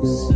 close.